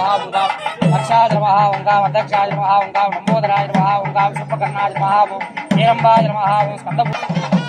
हर्षाज नमः ओंगाव अध्यक्षाज नमः ओंगाव नमोदराज नमः ओंगाव शुभकर्णाज नमः ओम हिरंबाज नमः ओम स्कंदपुर